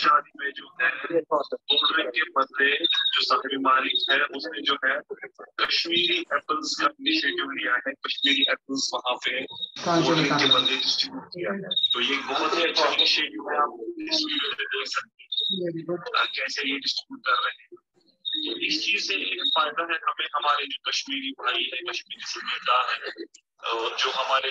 शादी में जो है ऑर्डर के बदले जो साहिब मालिक है। उसने जो है कश्मीरी एप्पल्स का इनिशिएटिव लिया है कश्मीरी एप्पल्स वहाँ पे ऑर्डर के बदले डिस्ट्रीब्यूट किया है तो ये बहुत ही अच्छा इनिशिएटिव है आप इस वीडियो में देख सकते हैं कैसे ये डिस्ट्रीब्यूट कर रहे हैं तो इस चीज़ से एक फ़ायदा है हमें, हमारे जो कश्मीरी भाई है, कश्मीरी समुदाय है जो हमारे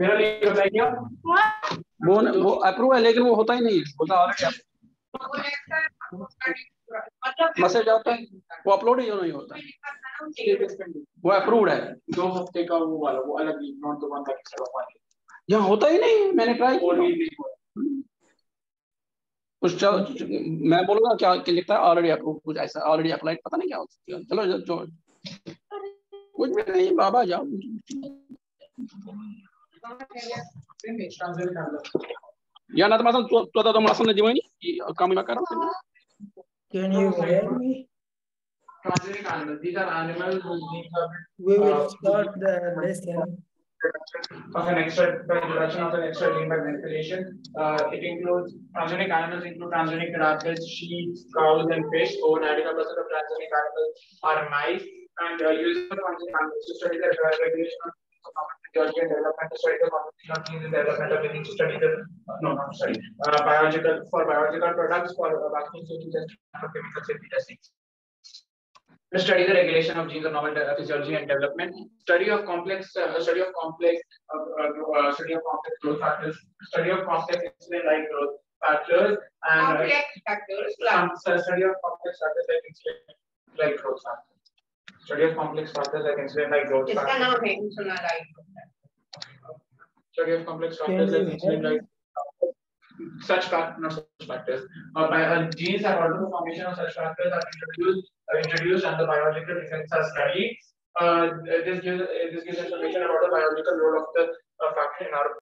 मेरा लिंक अप्लाई किया? वो न- वो अप्रूव है लेकिन वो होता ही नहीं है। होता ऑलरेडी मैसेज आता है वो अपलोड ही नहीं होता? वो अप्रूव्ड है। दो हफ़्ते का वो वाला वो अलग ही not the one that is apply यहाँ होता ही नहीं मैंने ट्राई किया। कुछ चल- मैं बोलूँगा क्या क्या लिखता है? ऑलरेडी अप्रूव कुछ ऐसा ऑलरेडी अप्लाइड पता नहीं क्या होता है। चलो जो कुछ भी नहीं बाबा जाओ। तो मतलब तो तो तो मसला नहीं दिवानी काम में कर रहा हूँ Can you hear me? These are animals We will start the lesson. of an extra introduction of an extra gene by manipulation. Uh, it includes transgenic animals include transgenic rabbits, sheep, cows, and fish. Over 95% of transgenic animals are mice. And uh, using the transgenic animals to study the uh, regulation of common physiology and development, to study the common of genes and development of living, to study the uh, no, not study uh, biological for biological products for uh, vaccine safety testing for chemical safety testing. To study the regulation of genes of novel de- physiology and development, study of complex, uh, study of complex, uh, uh, uh, study of complex growth factors, study of complex insulin-like growth factors, and uh, complex factors some so study of complex factors like insulin-like growth factors. Study of complex factors like insulin-like growth इसका factors. नाम है insulin Study of complex factors like insulin-like such fact, not such factors. Uh, by, uh, genes alter the formation of such factors are introduced, uh, introduced and the biological effects are studied. Uh, this gives uh, this gives information about the biological role of the uh, factor in our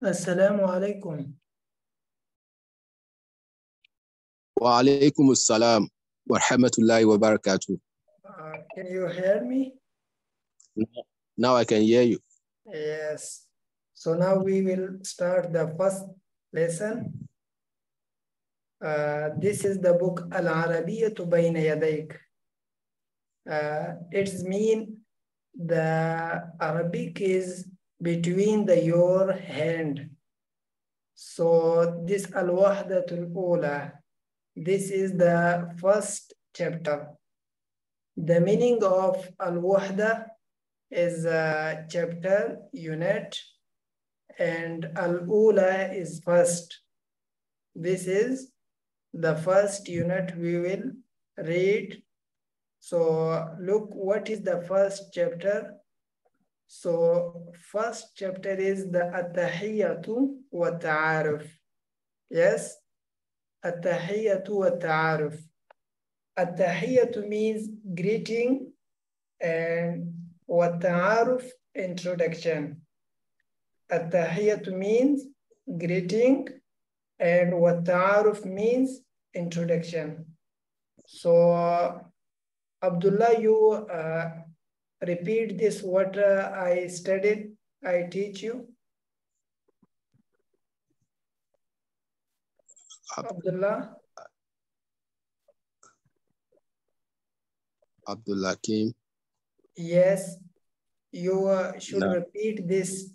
Assalamu alaikum. وعليكم السلام ورحمة الله وبركاته. Uh, can you hear me? Now I can hear you. Yes. So now we will start the first lesson. Uh, this is the book Al-Arabiyyah Bayna Yadayk. Uh, it's mean the Arabic is between the your hand. So this Al-Wahdatul Ula, this is the first chapter. The meaning of Al-Wahda is a chapter, unit, and Al-Ula is first. This is the first unit we will read. So look, what is the first chapter? So first chapter is the At-Tahiyyatu wa Ta'aruf. Yes, At-Tahiyyatu wa Ta'aruf. At-Tahiyyatu means greeting and wa Ta'aruf introduction. At-Tahiyyatu means greeting and wa Ta'aruf means introduction. So Abdullah, you uh, repeat this what uh, I studied, I teach you. Abdullah. Abdul Hakim. Yes, you uh, should No. repeat this.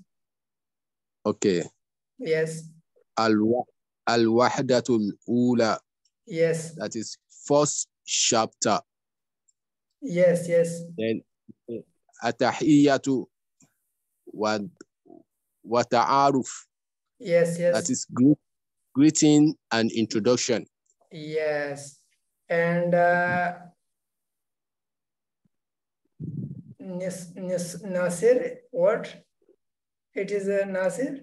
Okay. Yes, Al Al-Wahdatul Ula. yes, That is first chapter. yes, yes, Then Atahiyatu wa wa ta'aruf. yes, yes. That is greet, greeting and introduction. Yes, and uh, Nasir, what? It is a Nasir?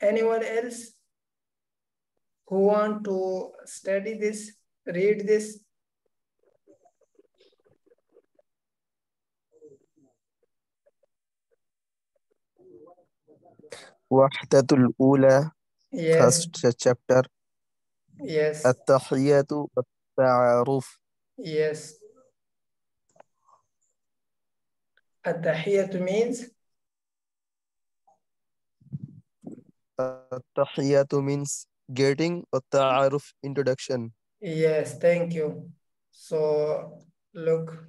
Anyone else who want to study this, read this? Wahdatul Ula, yes. first chapter. Yes. At-Tahiyatu At-Ta'aruf. Yes. At-Tahiyatu means? At-Tahiyatu means getting a ta'aruf introduction. Yes, thank you. So look,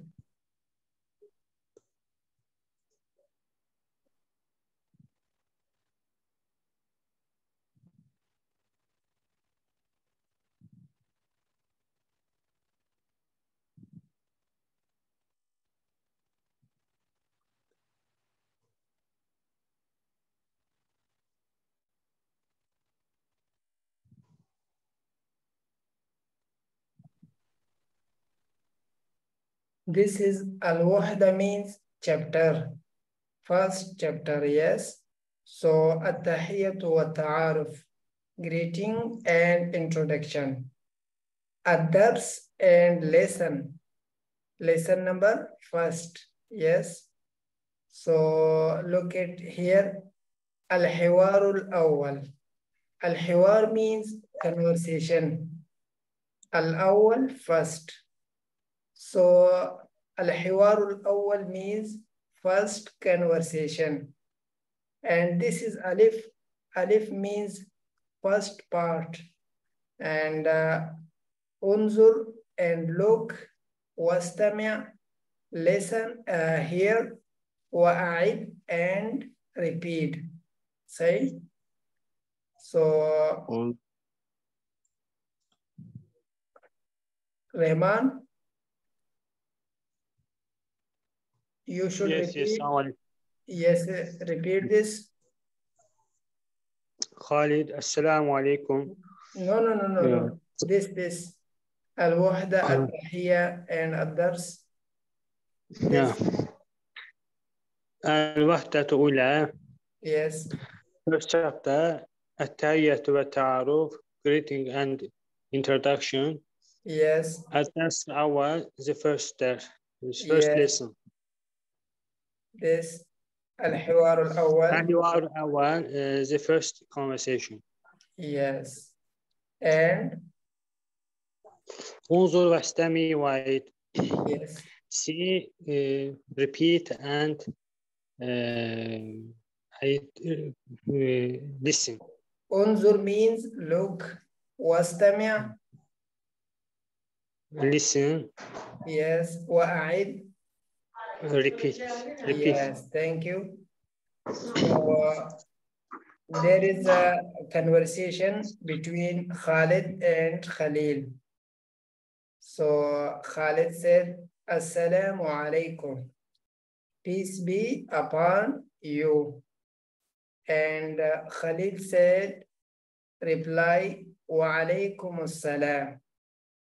This is Al-Wahda means chapter. First chapter, yes. So At-Tahiyyatu wa Ta'aruf, greeting and introduction. Ad-Dars and lesson. Lesson number first, yes. So look at here. Al-Hiwarul Awwal. Al-Hiwar means conversation. Al-Awwal first. So Al-Hiwar al-Awwal means first conversation. And this is Alif. Alif means first part. And uh, Unzur and look, wastami' listen, uh, hear, wa'id and repeat. Say. So Rahman, you should Yes, repeat. yes, Assalamu alaikum. Yes, uh, repeat this. Khalid, Assalamu alaikum. No, no, no, no, no. This, this. Al-Wahda, Uh. Al-Tahiyya, and Ad-Dars. Yeah. الوحدة الأولى Yes, first chapter التحية والتعارف greeting and introduction yes, الدرس الأول the first uh, the first Yes. lesson this. Al-Hiwar al-Awwal. الحوار الأول uh, the first conversation Yes. And, انظر واستمع وعيد yes, see uh, repeat and uh, عيد, uh, listen Unzur means look. Wastami' listen yes, wa'id repeat repeat Yes, thank you. So, uh, there is a conversation between Khalid and Khalil. So Khalid said, Assalamu alaikum. Peace be upon you. And uh, Khalid said, reply, wa alaikum assalam.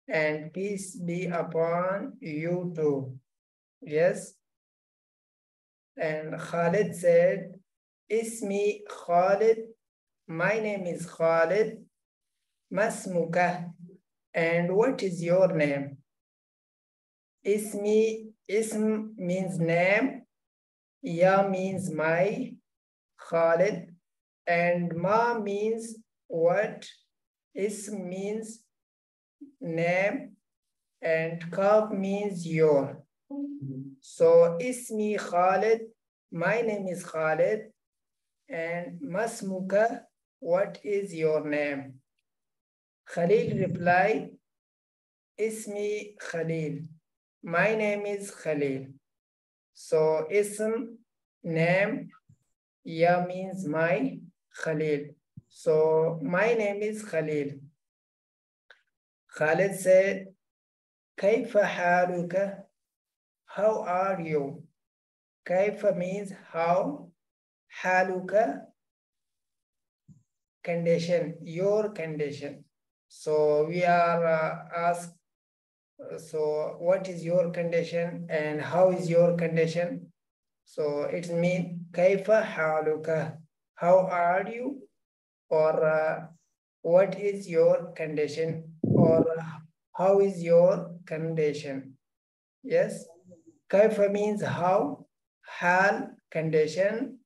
And peace be upon you too. Yes. And Khalid said, Ismi Khalid, my name is Khalid, Masmuka, and what is your name? Ismi, Ism means name, Ya means my, Khalid, and Ma means what, Ism means name, and Kaf means your. So ismi Khalid, my name is Khalid. And masmuka, what is your name? Khalil replied, Ismi Khalil. My name is Khalil. So ism, name, ya means my, Khalil. So my name is Khalil. Khalid said, كيف حالك? how are you? Kaifa means how, haluka, condition, your condition. So we are uh, asked, so what is your condition and how is your condition? So it means kaifa haluka, how are you? Or uh, what is your condition? Or uh, how is your condition? Yes. كيف means how, hal condition,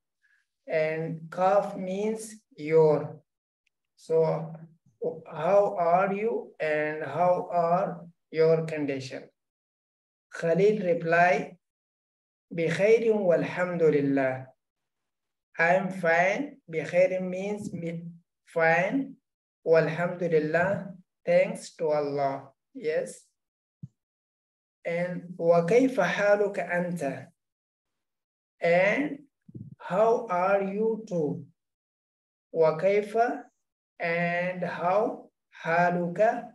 and kaf means your. So how are you and how are your condition? Khalil reply, بخير والحمد لله. I'm fine. بخير means be fine. Walhamdulillah. Thanks to Allah. Yes. And وكيف حالك أنت? And how are you too? وكيف and how حالك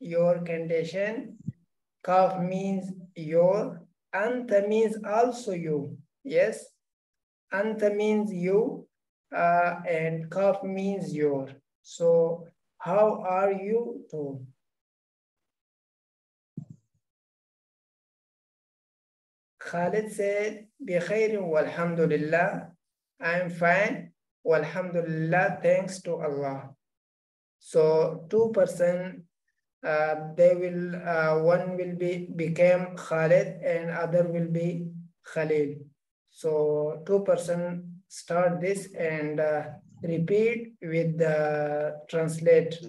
your condition kaf means your anta means also you yes anta means you uh, and kaf means your so how are you too Khalid said, Bikhairin walhamdulillah, I'm fine. Walhamdulillah, thanks to Allah. So two person, uh, they will, uh, one will be became Khalid and other will be Khalil. So two person start this and uh, repeat with the translate.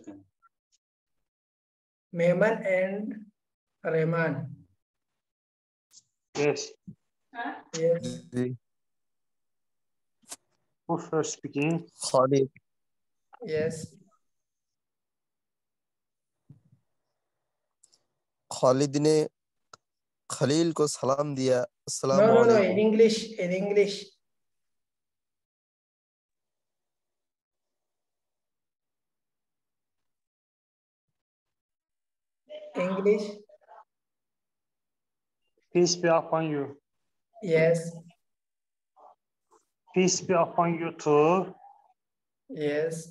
Mehman and Rahman. Yes. Huh? Yes. Who first speaking? Yes. Khalid ने खलील को सलाम दिया सलाम no no in English in English English Peace be upon you. yes, Peace be upon you too. yes.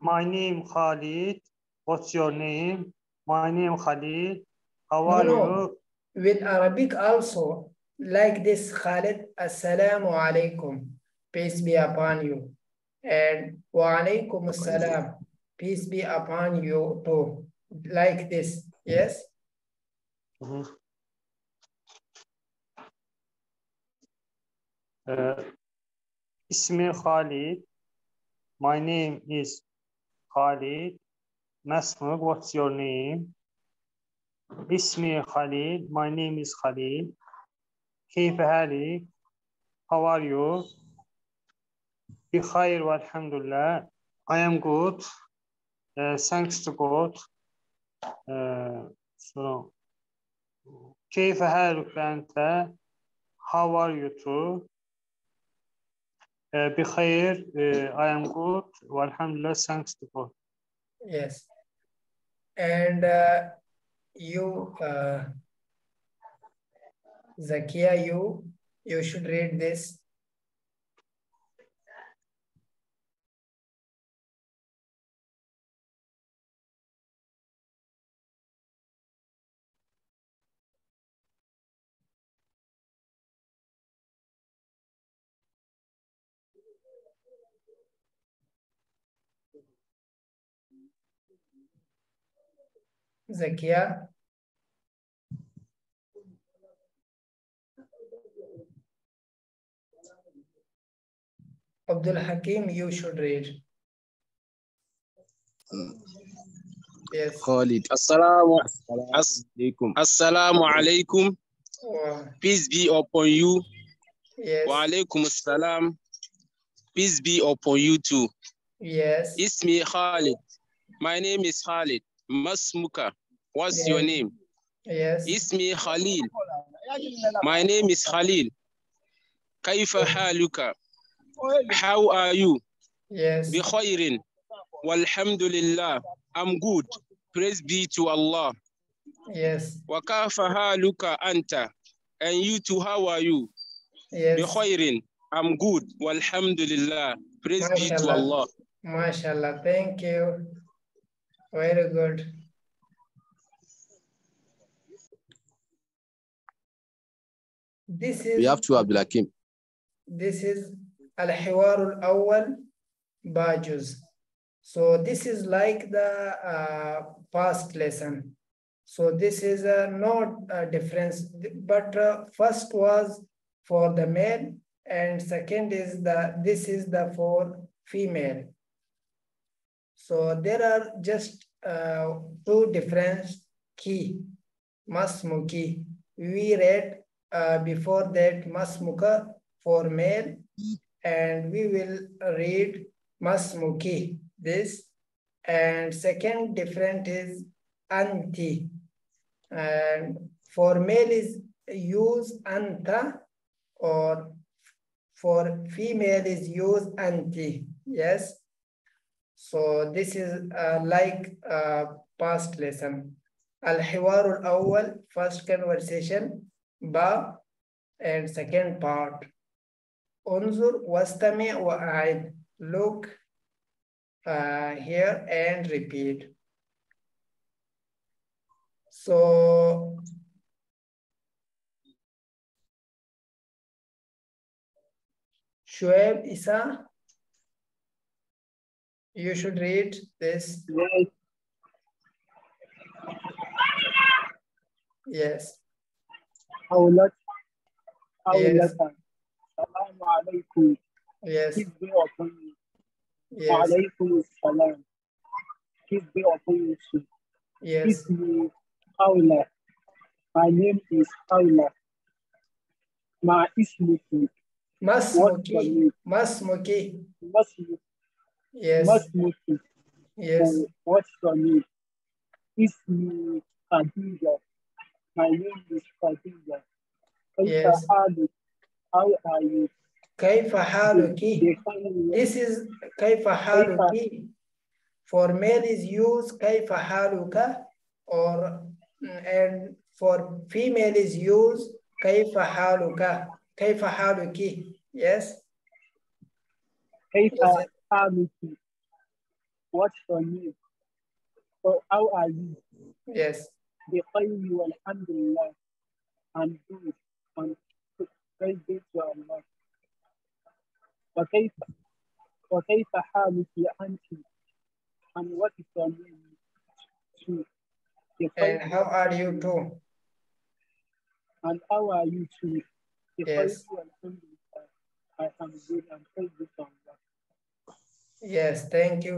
My name Khalid. What's your name? My name Khalid. How are no. you? With Arabic also, like this, Khalid, Assalamu alaikum, peace be upon you. And wa alaikum assalam, peace be upon you too. Like this, yes? Mhm. Ee, ismi Halid. My name is Halid. Masmuk, what's your name? İsmi Halil. My name is Halil. Keyfe halik? How are you? Bihayr velhamdülillah. I am good. Uh, thanks to God. Uh, so, Keyfe halik ente? How are you too? Uh, بخير. Uh, I am good. والحمد لله. Thanks to God. Yes. And uh, you, uh, Zakia, you, you should read this. Zakia. Abdul Hakim, you should read. Yes. Khalid. Assalamu alaikum. Assalamu alaikum. Peace be upon you. Yes. Wa alaikum assalam. Peace be upon you too. Yes. It's me, Khalid. My name is Khalid. Masmuka. What's yes. your name? Yes. Ismi Khalil. My name is Khalil. كيف حالك? Oh, how are you? Yes. Bi والحمد Walhamdulillah. I'm good. Praise be to Allah. Yes. Wa حالك أنت؟ anta? And you too, how are you? Yes. Bi. I'm good. Walhamdulillah. Praise be to Allah. MashaAllah. Thank you. Very good. This is. We have two Abdul This is Al-Hiwar al-Awwal bajuz. So this is like the uh, past lesson. So this is uh, not a difference, but uh, first was for the male and second is the, this is the for female. So there are just uh, two different key, masmuki. We read uh, before that masmuka for male. And we will read masmuki this. And second different is anti and for male is use anta or for female is use anti yes. So this is uh, like uh, past lesson. Al hiwar al awwal first conversation با and second part انظر واستمع وأعد look uh, here and repeat so Shoaib Isa you should read this yes أولاد Yes. أولاد السلام عليكم yes Peace be upon you. yes وعليكم السلام Peace be upon you too. yes اسمي حولة My name is حولة ما اسمك What's your Masmuki name? Masmuki ما اسمك yes ما اسمك yes What's your name? اسمي خديجة My name is خديجة كيف Yes. حالك How are you? كيف حالك بخير This is كيف حالك For male is use كيف حالك or and for female is use كيف حالك كيف حالك Yes كيف Yes. حالك What's your name? So how are you? Yes بخير والحمد لله I'm good and praise be to Allah وكيف وكيف حالك أنت and what is your name too And how are you too and how are you too بخير Yes. والحمد لله I am good and praise be to Allah Yes thank you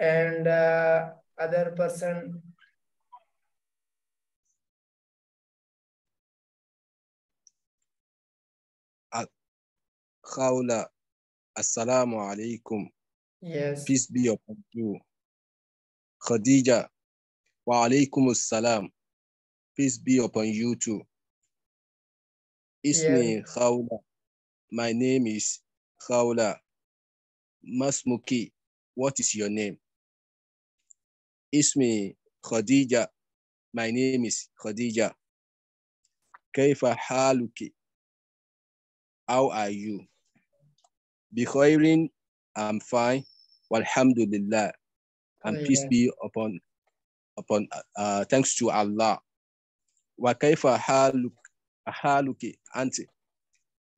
and uh, other person Khawla. Assalamu alaikum. Yes. Peace be upon you. Khadija Wa alaikum assalam. Peace be upon you too. Ismi Khawla. My name is Khawla. Masmuki What is your name? Ismi Khadija. My name is Khadija. Kaifa haluki? How are you? Bikhairin I'm fine Walhamdulillah and peace Yeah. be upon upon uh, thanks to Allah. Wa kaifa haluk haluki anti.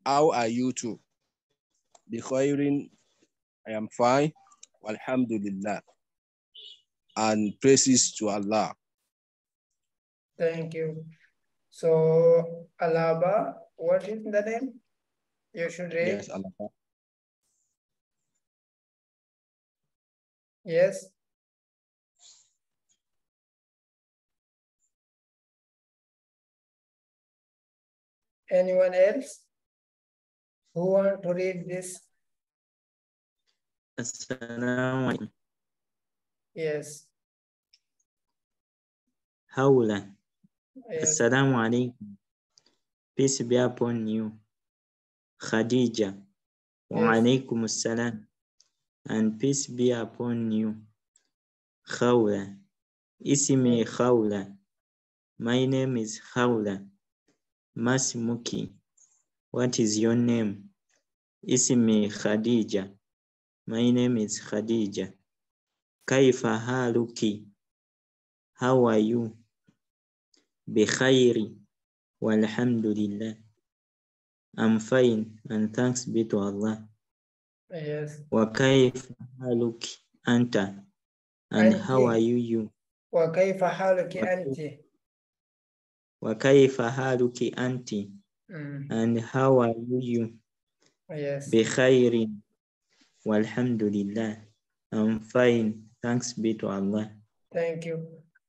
How are you too? Bi khairin, I am fine. Alhamdulillah. And praises to Allah. Thank you. So, Alaba, what is the name? You should read. Yes, Allah. Yes. Anyone else who want to read this? Yes. Hawla. Yes. Assalamu alaikum. Peace be upon you. Khadija. Wa alaikum assalam and peace be upon you. Khawla. Ismi Khawla. My name is Khawla. Masimuki. What is your name? Ismi Khadija. My name is Khadija. Kaifa haluki? How are you? Bikhairi. Walhamdulillah. I'm fine and thanks be to Allah. Yes. وكيف حالك أنت and how are you you وكيف حالك أنت؟ وكيف حالك أنت Mm, and how are you you Yes. بخير والحمد لله I'm fine thanks be to Allah Thank you.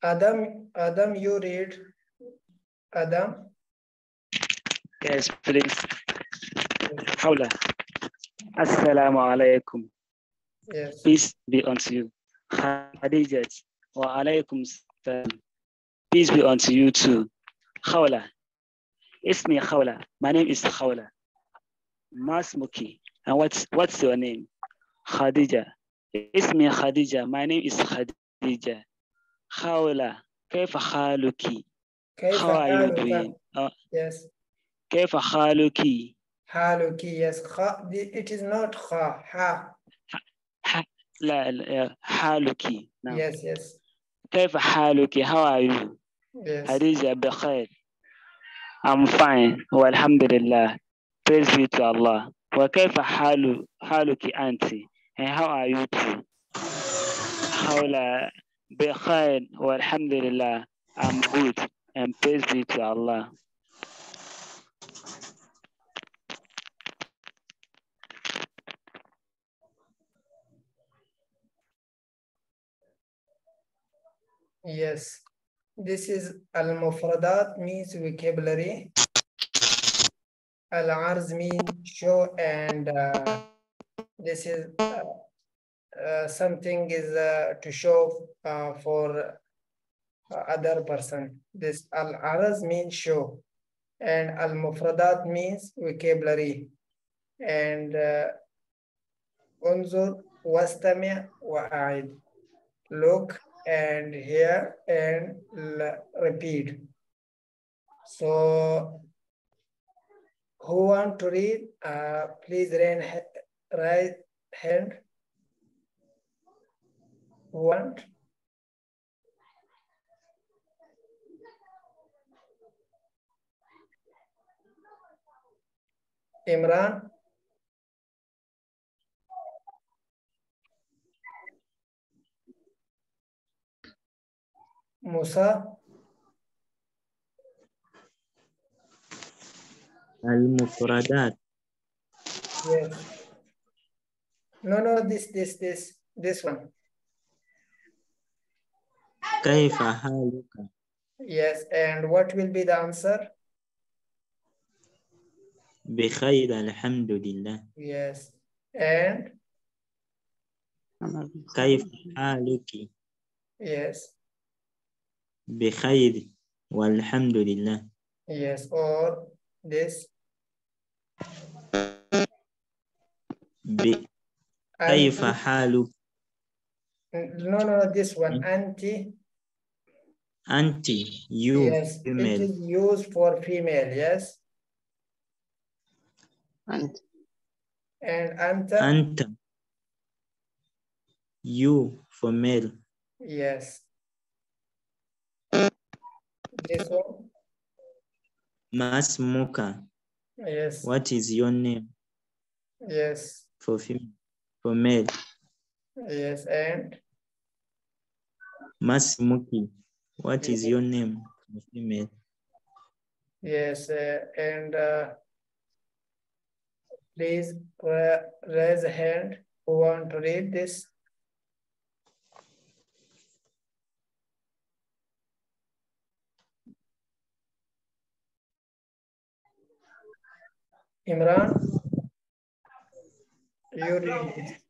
Adam, Adam, you read. Adam. Yes, please. حول السلام عليكم Yes. Peace be unto you. Khadija wa alaikum salam. Peace be unto you too. Khawla. Ismi Khawla. My name is Khawla. Masmuki. And what's what's your name? Khadija. Ismi Khadija. My name is Khadija. Khawla. كيف حالك? كيف How are you حالك؟ doing? Uh, Yes. كيف حالك? حالك. Yes. خ- It is not خا. Ha. لا لا حالك. نعم. Yes. Yes. كيف حالك? How are you? Yes. خديجة بخير. I'm fine والحمد لله. Praise be to Allah. وكيف حال حالك أنت? And how are you too? حول بخير والحمد لله. I'm good and praise be to Allah. Yes. This is al-mufradat means vocabulary. Al-arz means show and uh, this is uh, uh, something is uh, to show uh, for other person. This al-arz means show and al-mufradat means vocabulary. And unzur wastami' wa'id. Look and here and repeat. So who want to read? Uh, please raise raise hand. Want? Imran? Musa? المفردات Yes. No, no, this, this, this, this one. كيف حالك Yes, and what will be the answer? بخير الحمد لله Yes, and كيف حالك yes, بخير والحمد لله yes, or this. ب... كيف anti- حالك No, no, no, this one, anti. أنت you Yes, it female is used for female, yes. And And anta, أنت you for male yes. Eso. Mas Muka. Yes. What is your name? Yes. For female. For male. Yes, and Mas Muki. What yes. is your name for female? Yes, uh, and uh, please raise a hand who want to read this. Imran, you read it.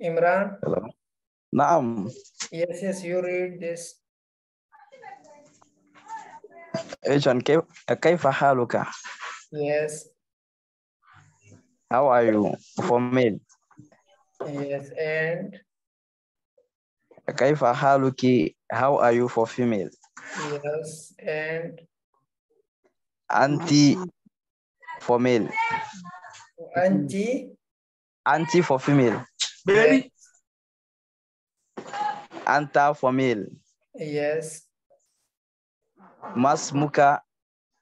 Imran, Hello. نعم yes, yes, you read this. إيجان كيف كيف حالك؟ Yes, How are you? For me. Yes, and? Kaifa haluki, how are you for female? Yes, and? Anti for male. Anti? Anti for female. Very. Anta for male. Yes. Masmuka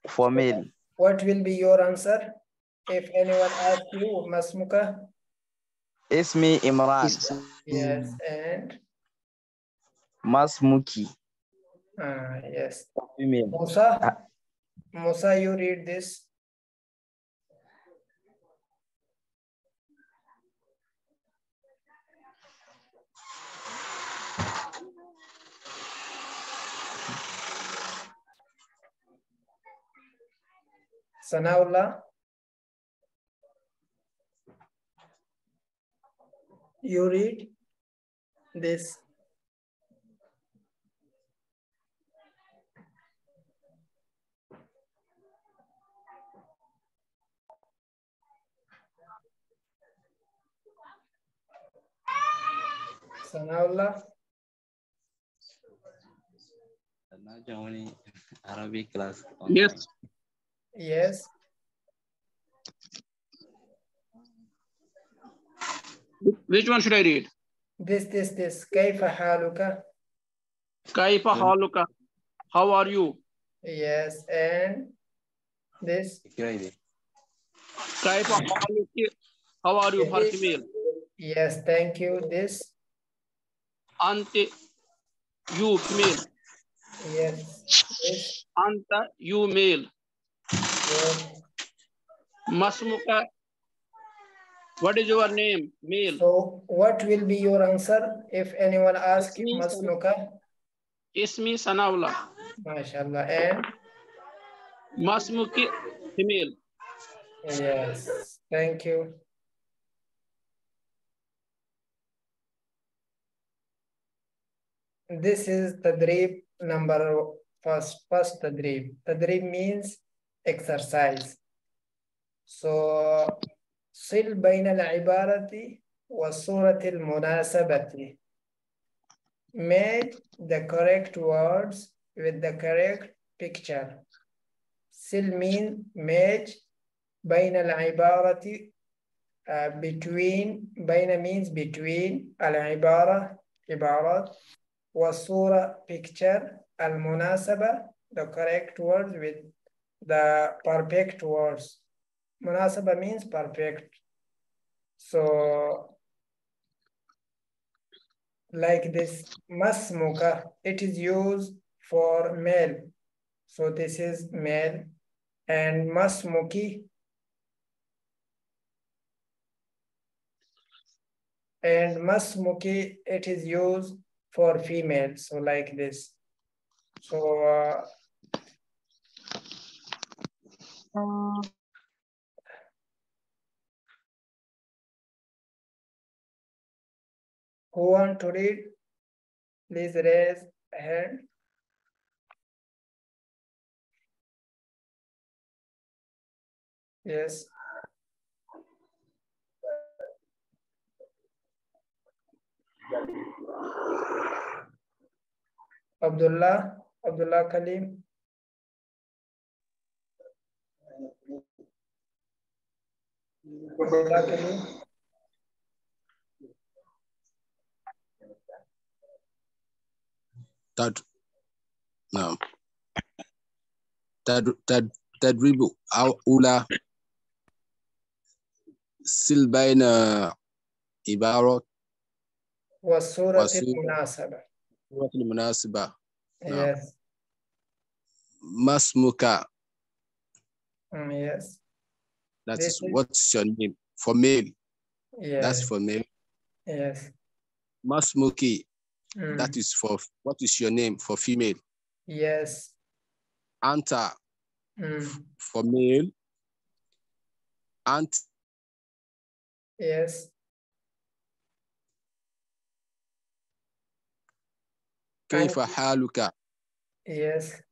for male. What will be your answer? If anyone asks you, Masmuka? Ismi Imran. Yes, and Masmuki ah, yes. for female. Musa, Musa, you read this. Sanaullah. You read this. Sanaullah. Arabic class. Yes. Yes. Which one should I read? This, this, this. Kaifa haluka. Kaifa haluka. How are you? Yes, and this. Kaifa haluki. How are you, Hartimil? Yes, thank you. This. Anti. You, mail. Yes. This. Anta, you, male. Yes. Masmuka, what is your name? Male. So, what will be your answer if anyone asks you, Masmuka? Ismi Sanaullah. MashaAllah. And Masmuki female. yes, thank you. This is tadrib number first, first tadrib. Tadrib means exercise. So, صل بين العبارة وصورة المناسبة. Make the correct words with the correct picture. Sil mean match بين العبارة uh, between بين means between العبارة عبارات والصورة picture المناسبة the correct words with the perfect words Munasaba means perfect. So like this masmuka, it is used for male. So this is male and masmuki and masmuki, it is used for female. So like this. So uh, uh who want to read please raise a hand yes Abdullah, Abdullah Kalim. Abdullah Kalim. تد... نعم تد... تد... تدريب أو- أولى سل بين عبارة والصورة والصورة. المناسبة. صورة المناسبة نعم. Yes. ما اسمك Mm, yes. That This is is- what's your name for male. Yes. That's for male. Yes. Masmuki. Mm. That is for what is your name for female. Yes. Anta Mm. for male. Ant Yes. كيف حالك Yes.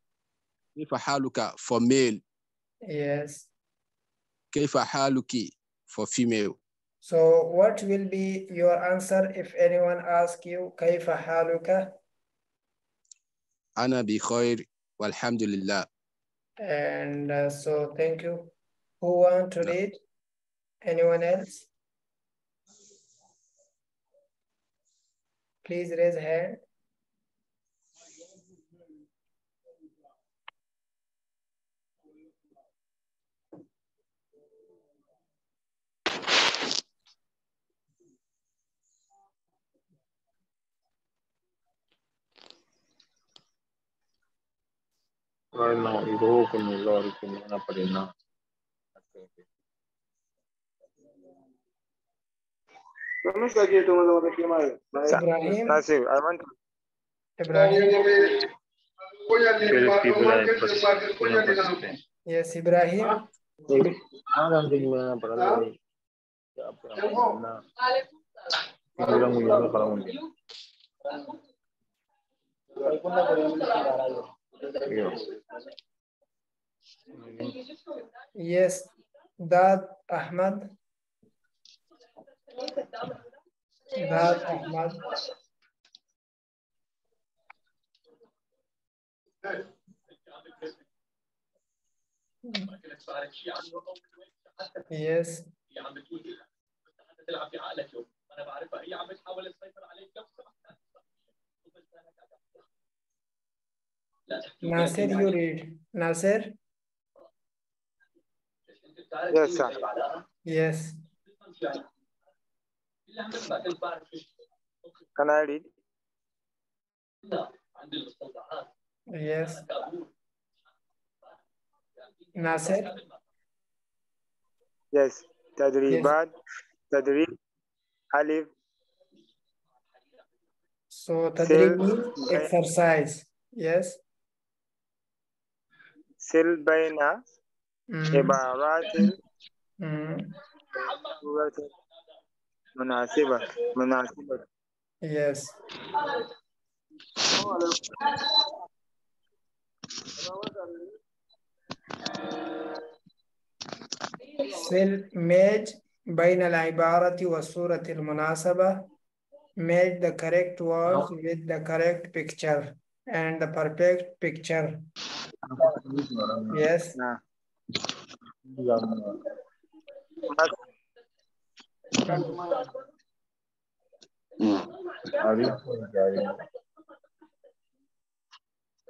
كيف حالك for male. Yes. كيف حالك for female. So what will be your answer if anyone asks you كيف حالك? أنا بخير والحمد لله. And uh, so thank you. Who want to read? Anyone else? Please raise hand. ఆయన ఇరువుకుని వారికి పడిన Yes, Ibrahim. Ibrahim. Yes. Yes, Dad Ahmad. Dad Ahmad. Yes. تلعب في عقلك يوم أنا بعرفها هي عم تحاول تسيطر عليك نفسها Nasir, you read. Nasir? Yes, sir. Yes. Can I read? Yes. Nasir? Yes. Tadribat. Tadrib. Alif. So, tadrib exercise. Yes. سل بين Mm. عبارات Mm. صورة مناسبة مناسبة Yes. Still match بين العبارة والصورة المناسبة match the correct words with the correct picture and the perfect picture. Yes.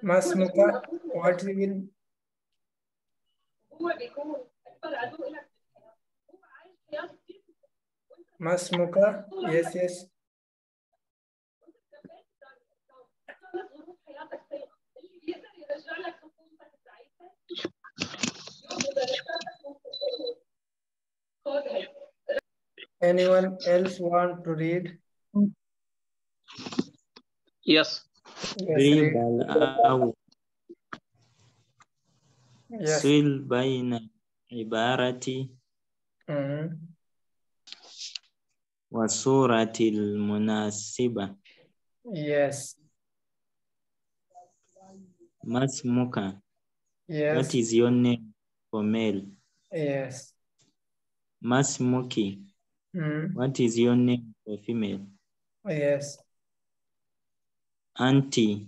Masmuka, what will Masmuka? Yes, yes. Anyone else want to read? Yes. yes read al-awwal. Uh, yes. Sil bayna ibarati mm -hmm. wa suratil munasiba. Yes. Masmuka. Yes. Your name for male. Yes. Masimoki. Mm. What is your name for female? Yes. Auntie.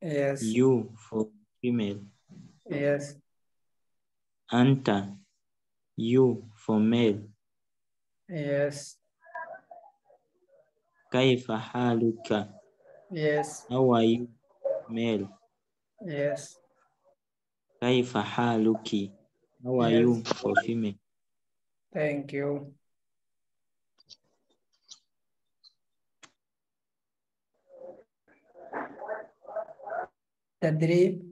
Yes. You for female. Yes. Anta. You for male. Yes. Kaifa haluka. Yes. How are you? Male. Yes. Kaifa haluki? How are yes. you for female? Thank you. Tadrib.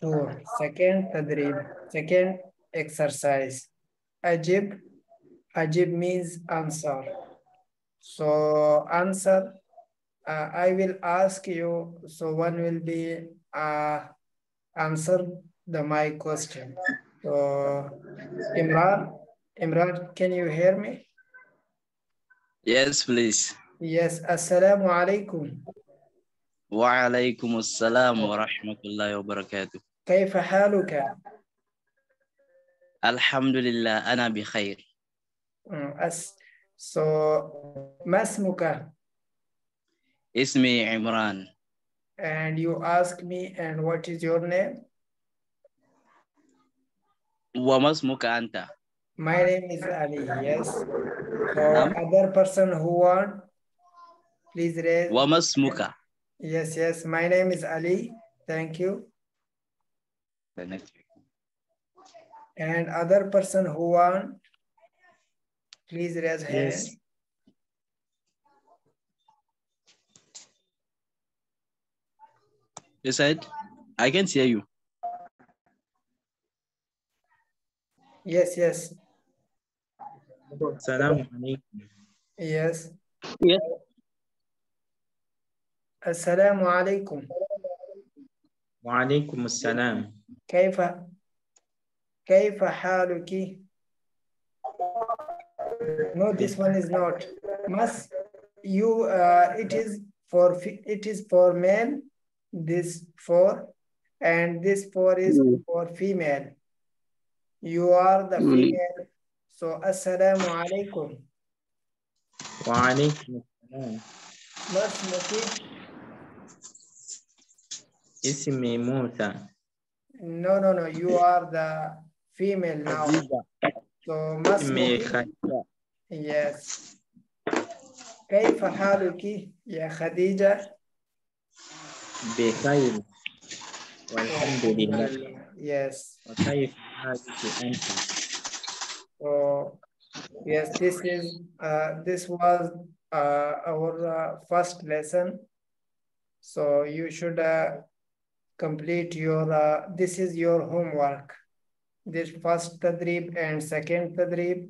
Two. Second tadrib. Second exercise. Ajib. Ajib means answer. So answer. Uh, I will ask you. So one will be uh, answer the my question. So Imran, Imran, can you hear me? Yes, please. Yes, Assalamu alaikum. وعليكم السلام ورحمة الله وبركاته كيف حالك؟ الحمد لله أنا بخير Mm, As, so ما اسمك? اسمي عمران and you ask me, and what is your name? Wamasmuka Anta. My name is Ali, yes. For um, other person who want, please raise. Wamasmuka. Yes, yes. My name is Ali. Thank you. The next And other person who want, please raise yes. hand. You said, I can hear you. Yes, yes, Assalamu alaikum. yes. Yes. Assalamu alaikum. Wa alaikum assalam. كيف كيف حالك؟ No, this one is not. Must you? Uh, it is for fe- it is for men. This for, and this for is Mm. for female. You are the Mm. female. So assalamu alaikum. Wa alaikum assalam. ما اسمك؟ Ismi Musa. No, no, no. You are the female now. So ما Ismi اسمك؟ Khadija. Yes. كيف حالك يا خديجة؟ بخير. والحمد لله. Yes. وكيف حالك أنت؟ So yes, this is uh, this was uh, our uh, first lesson. So you should uh, complete your. Uh, this is your homework. This first tadrib and second tadrib.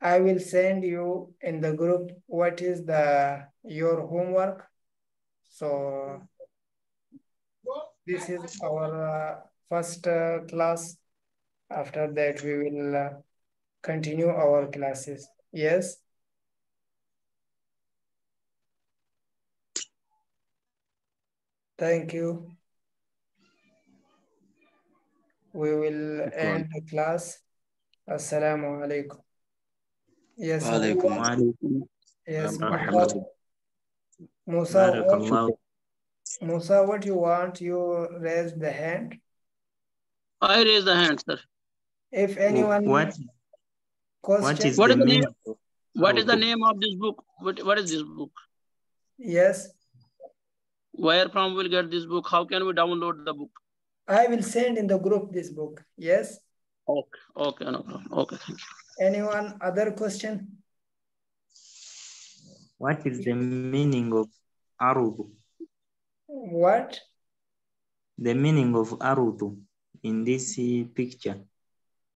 I will send you in the group what is the your homework. So this is our uh, first uh, class. After that, we will uh, continue our classes. Yes. Thank you. We will end the class. Assalamu alaikum. Yes. Alaikum. Yes. Musa. Musa. Musa, what you want? You raise the hand. I raise the hand, sir. If anyone What, what question, is What the is the name? meaning of What is the name of this book? What, what is this book? yes, Where from we'll get this book? How can we download the book? I will send in the group this book. Yes. Okay, okay, no problem. Okay, thank you. Anyone other question? What is the meaning of Arudu? What? The meaning of Arudu in this picture.